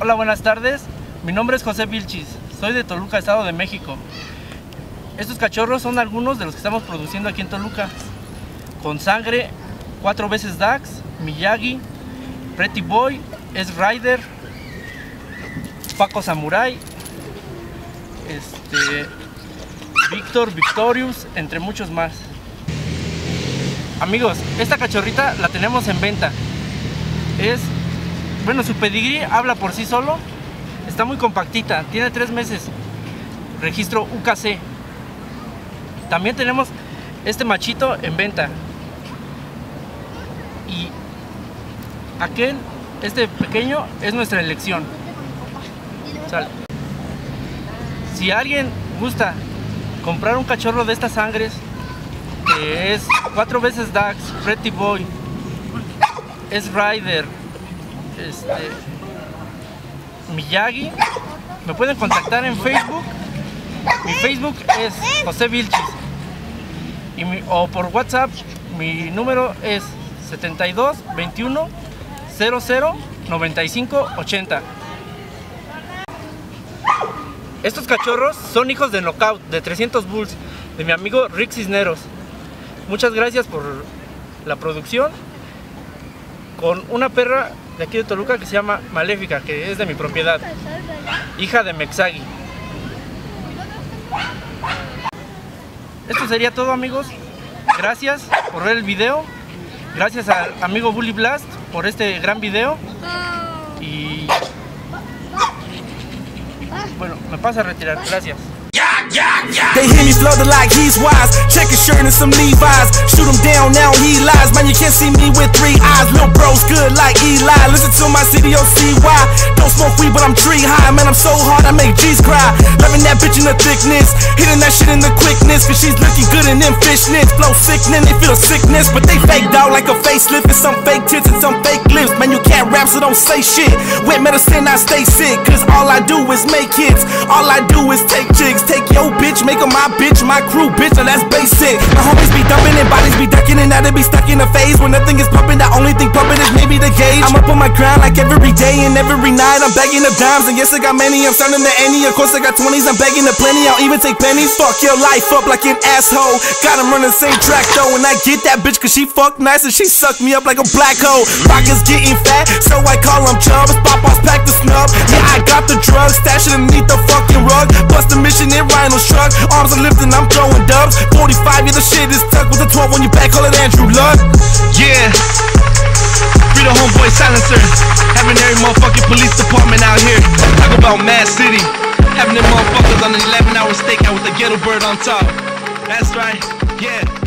Hola, buenas tardes. Mi nombre es José Vilchis. Soy de Toluca, Estado de México. Estos cachorros son algunos de los que estamos produciendo aquí en Toluca. Con sangre, cuatro veces Dax, Miyagi, Pretty Boy, S Rider, Paco Samurai, este, Víctor, Victorious, entre muchos más. Amigos, esta cachorrita la tenemos en venta. Es, bueno, su pedigrí habla por sí solo. Está muy compactita, tiene tres meses. Registro UKC. También tenemos este machito en venta. Y aquel, este pequeño, es nuestra elección. Si alguien gusta comprar un cachorro de estas sangres, que es cuatro veces Dax, Pretty Boy, es Rider, este, Miyagi, me pueden contactar en Facebook. Mi Facebook es José Vilchis. Y o por WhatsApp, mi número es 72 21 00 95 80. Estos cachorros son hijos de Knockout, de 300 Bulls, de mi amigo Rick Cisneros. Muchas gracias por la producción. Con una perra de aquí de Toluca que se llama Maléfica, que es de mi propiedad, hija de Mexagi. Esto sería todo amigos. Gracias por ver el video. Gracias al amigo Bully Blast por este gran video. Y bueno, me pasa a retirar. Gracias. They hear me flooded like he's wise. Check his shirt and some Levi's. Shoot him down, now he lies. Man, you can't see me with three eyes. Lil' bro's good like Eli. Listen to my CDOCY. Don't smoke weed, but I'm tree high. Man, I'm so hard, I make G's cry. Loving that bitch in the thickness. Hitting that shit in the quickness. Cause she's looking good in them fishnets. Flow sickening, they feel sickness. But they fake dog like a facelift. And some fake tits and some fake. Man, you can't rap, so don't say shit. With medicine, I stay sick. Cause all I do is make hits. All I do is take chicks. Take your bitch, make her my bitch. My crew, bitch, and that's basic. My homies be dumping and bodies be ducking and now they be stuck in a phase where nothing is pumping. The only thing pumping is maybe the gauge. I'm up on my grind like every day and every night. I'm begging the dimes and yes, I got many. I'm starting to any. Of course, I got 20s. I'm begging the plenty. I'll even take pennies. Fuck your life up like an asshole. Got him running the same track though. And I get that bitch cause she fuck nice and she suck me up like a black hole. Rockets getting fat, so I call chubs. Pop offs pack the snub. Yeah, I got the drugs. Stash it underneath the fucking rug. Bust the mission in Rhino truck. Arms are lifting, I'm throwing dubs. 45, yeah, the shit is tucked with the 12 on your back. Call it Andrew Luck. Yeah. Free the homeboy silencer. Having every motherfucking police department out here. Talk about Mad City. Having them motherfuckers on an 11 hour stakeout with the ghetto bird on top. That's right. Yeah.